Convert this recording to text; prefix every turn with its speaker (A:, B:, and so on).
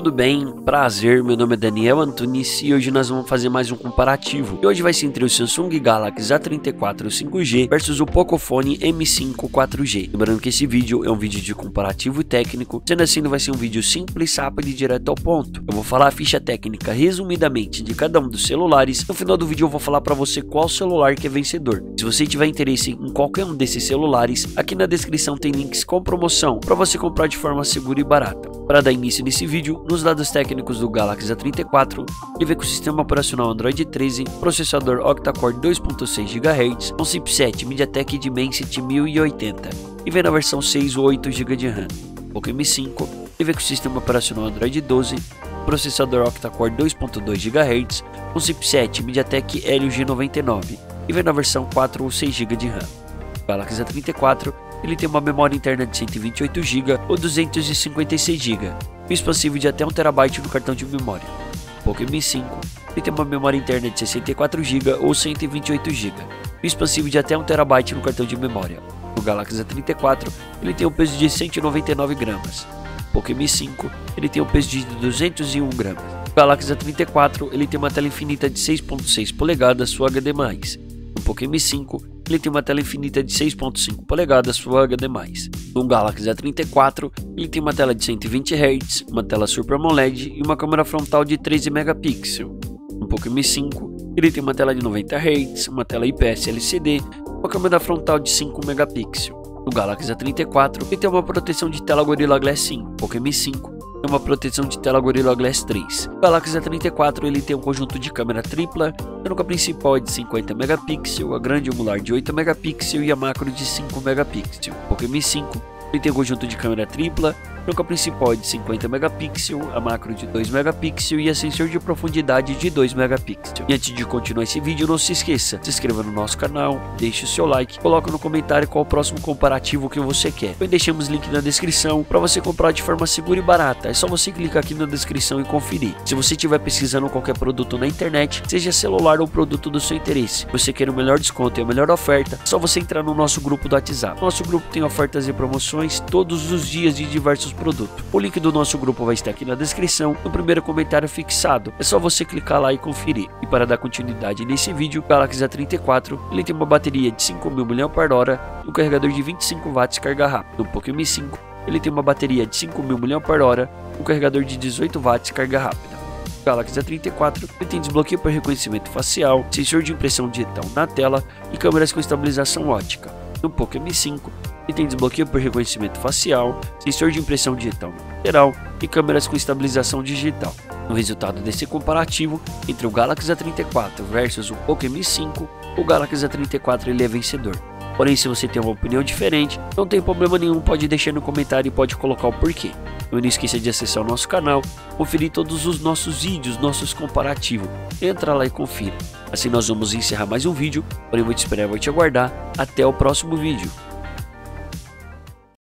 A: Tudo bem? Prazer, meu nome é Daniel Antunes e hoje nós vamos fazer mais um comparativo. E hoje vai ser entre o Samsung Galaxy A34 5G versus o Pocophone M5 4G. Lembrando que esse vídeo é um vídeo de comparativo técnico, sendo assim não vai ser um vídeo simples, rápido e direto ao ponto. Eu vou falar a ficha técnica resumidamente de cada um dos celulares. No final do vídeo eu vou falar para você qual celular que é vencedor. Se você tiver interesse em qualquer um desses celulares, aqui na descrição tem links com promoção para você comprar de forma segura e barata. Para dar início nesse vídeo, nos dados técnicos do Galaxy A34, ele vem com sistema operacional Android 13, processador octa-core 2.6 GHz, um chipset MediaTek Dimensity 1080 e vem na versão 6 ou 8 GB de RAM. Poco M5, ele vem com sistema operacional Android 12, processador octa-core 2.2 GHz, um chipset MediaTek Helio G99 e vem na versão 4 ou 6 GB de RAM. O Galaxy A34 ele tem uma memória interna de 128 GB ou 256 GB, e expansível de até 1TB no cartão de memória. Poco M5 ele tem uma memória interna de 64 GB ou 128 GB, e expansível de até 1TB no cartão de memória. O Galaxy A34 ele tem um peso de 199 gramas. Poco M5 ele tem um peso de 201 gramas. O Galaxy A34 ele tem uma tela infinita de 6.6 polegadas Full HD+. O Poco M5 ele tem uma tela infinita de 6.5 polegadas Full HD+. No Galaxy A34, ele tem uma tela de 120 Hz, uma tela Super AMOLED e uma câmera frontal de 13 megapixels. No Poco M5, ele tem uma tela de 90 Hz, uma tela IPS LCD, uma câmera frontal de 5 megapixels. No Galaxy A34, ele tem uma proteção de tela Gorilla Glass 5. Poco M5 tem uma proteção de tela Gorilla Glass 3. O Galaxy A34 ele tem um conjunto de câmera tripla, sendo que a principal é de 50 megapixels, a grande angular de 8 megapixels e a macro de 5 megapixels. O Poco M5 ele tem um conjunto de câmera tripla, a principal é de 50 megapixels, a macro de 2 megapixels e a sensor de profundidade de 2 megapixels. E antes de continuar esse vídeo, não se esqueça, se inscreva no nosso canal, deixe o seu like, coloque no comentário qual o próximo comparativo que você quer. Também deixamos link na descrição para você comprar de forma segura e barata. É só você clicar aqui na descrição e conferir. Se você estiver pesquisando qualquer produto na internet, seja celular ou produto do seu interesse, você quer o melhor desconto e a melhor oferta, é só você entrar no nosso grupo do WhatsApp. Nosso grupo tem ofertas e promoções todos os dias de diversos produto. O link do nosso grupo vai estar aqui na descrição, no primeiro comentário fixado. É só você clicar lá e conferir. E para dar continuidade nesse vídeo, o Galaxy A34 ele tem uma bateria de 5.000 mAh e um carregador de 25 watts carga rápida. No Poco M5 ele tem uma bateria de 5.000 mAh um carregador de 18 watts carga rápida. O Galaxy A34 ele tem desbloqueio por reconhecimento facial, sensor de impressão digital na tela e câmeras com estabilização ótica. No Poco M5 e tem desbloqueio por reconhecimento facial, sensor de impressão digital lateral e câmeras com estabilização digital. No resultado desse comparativo entre o Galaxy A34 versus o Poco M5, o Galaxy A34 ele é vencedor. Porém, se você tem uma opinião diferente, não tem problema nenhum, pode deixar no comentário e pode colocar o porquê. Não esqueça de acessar o nosso canal, conferir todos os nossos vídeos, nossos comparativos. Entra lá e confira. Assim nós vamos encerrar mais um vídeo, porém vou te esperar e vou te aguardar. Até o próximo vídeo.